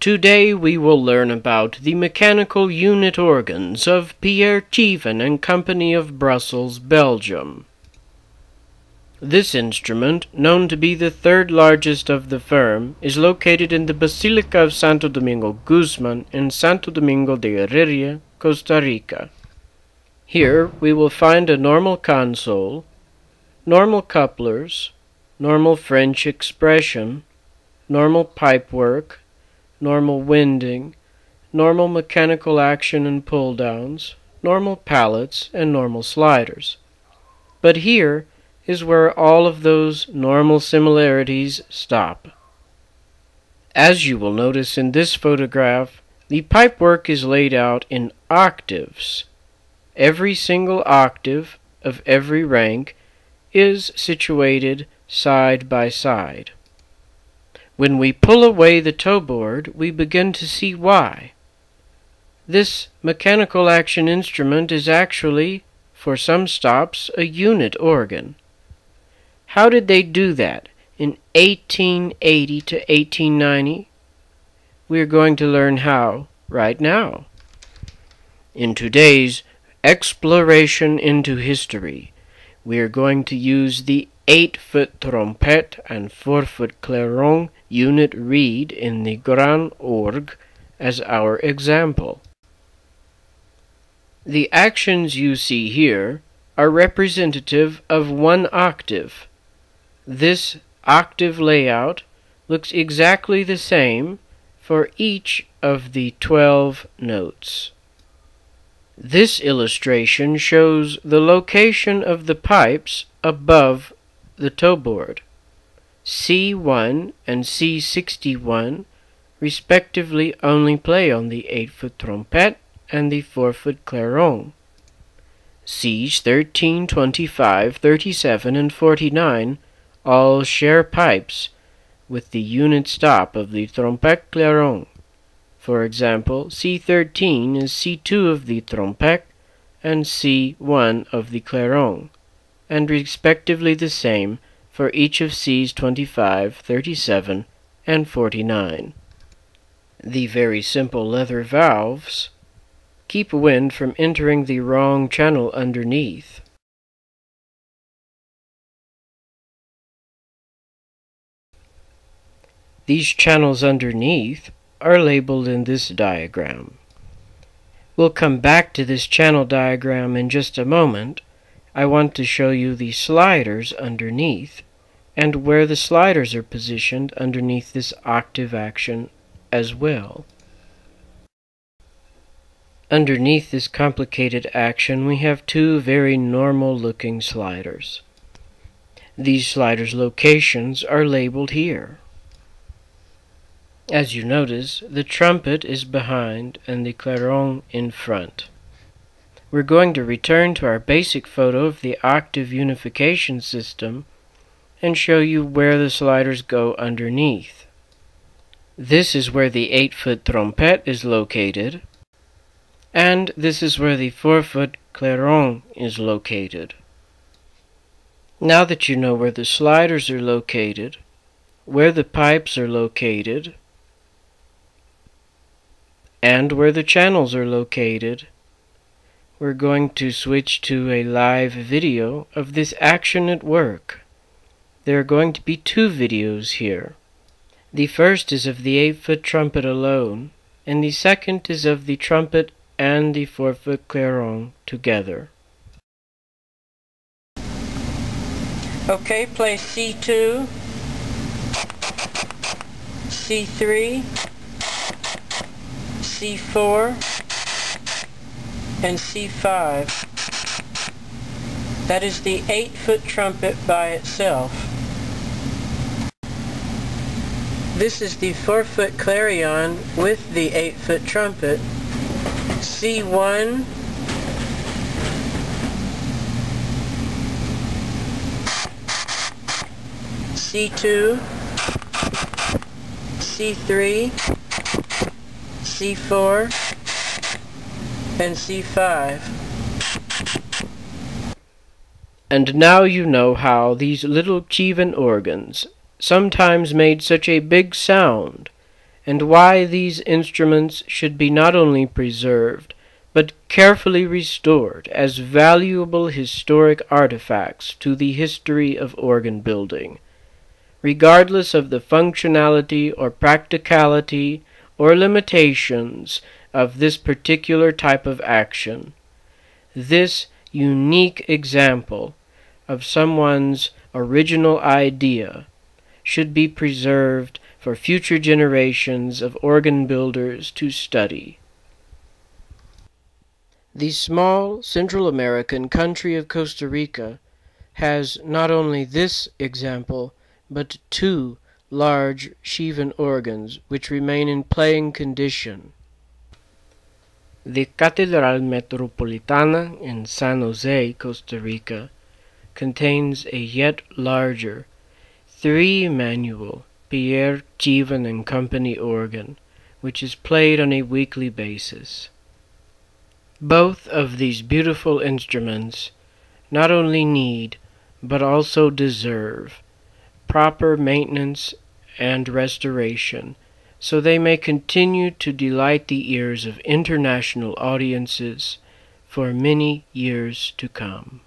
Today we will learn about the mechanical unit organs of Pierre Schyven and Company of Brussels, Belgium. This instrument, known to be the third largest of the firm, is located in the Basilica of Santo Domingo Guzman in Santo Domingo de Heredia, Costa Rica. Here we will find a normal console, normal couplers, normal French expression, normal pipework, normal winding, normal mechanical action and pull downs, normal pallets, and normal sliders. But here is where all of those normal similarities stop. As you will notice in this photograph, the pipework is laid out in octaves. Every single octave of every rank is situated side by side. When we pull away the toe board, we begin to see why. This mechanical action instrument is actually, for some stops, a unit organ. How did they do that in 1880 to 1890? We are going to learn how right now. In today's exploration into history, we are going to use the 8-foot trompette and 4-foot clairon unit reed in the Grand Orgue as our example. The actions you see here are representative of one octave. This octave layout looks exactly the same for each of the 12 notes. This illustration shows the location of the pipes above the toe board. C1 and C61 respectively only play on the 8-foot trompette and the 4-foot clairon. Cs 13, 25, 37, and 49 all share pipes with the unit stop of the trompette clairon. For example, C13 is C2 of the trompette and C1 of the clairon, and respectively the same for each of Cs 25, 37, and 49. The very simple leather valves keep wind from entering the wrong channel underneath. These channels underneath are labeled in this diagram. We'll come back to this channel diagram in just a moment. I want to show you the sliders underneath and where the sliders are positioned underneath this octave action as well. Underneath this complicated action we have two very normal looking sliders. These sliders' locations are labeled here. As you notice, the trumpet is behind and the clairon in front. We're going to return to our basic photo of the octave unification system and show you where the sliders go underneath. This is where the 8-foot trompette is located, and this is where the 4-foot clairon is located. Now that you know where the sliders are located, where the pipes are located, and where the channels are located, we're going to switch to a live video of this action at work. There are going to be two videos here. The first is of the 8-foot trumpet alone, and the second is of the trumpet and the 4-foot clairon together. Okay, play C2, C3, C4, and C5. That is the 8-foot trumpet by itself. This is the 4-foot clarion with the 8-foot trumpet. C1 C2 C3 C4 and C5 And now you know how these little Schyven organs sometimes made such a big sound, and why these instruments should be not only preserved, but carefully restored as valuable historic artifacts to the history of organ building, regardless of the functionality or practicality or limitations of this particular type of action. This unique example of someone's original idea should be preserved for future generations of organ builders to study. The small Central American country of Costa Rica has not only this example, but two large Schyven organs which remain in playing condition. The Catedral Metropolitana in San Jose, Costa Rica, contains a yet larger three manual Pierre Schyven and Company organ, which is played on a weekly basis. Both of these beautiful instruments not only need, but also deserve, proper maintenance and restoration, so they may continue to delight the ears of international audiences for many years to come.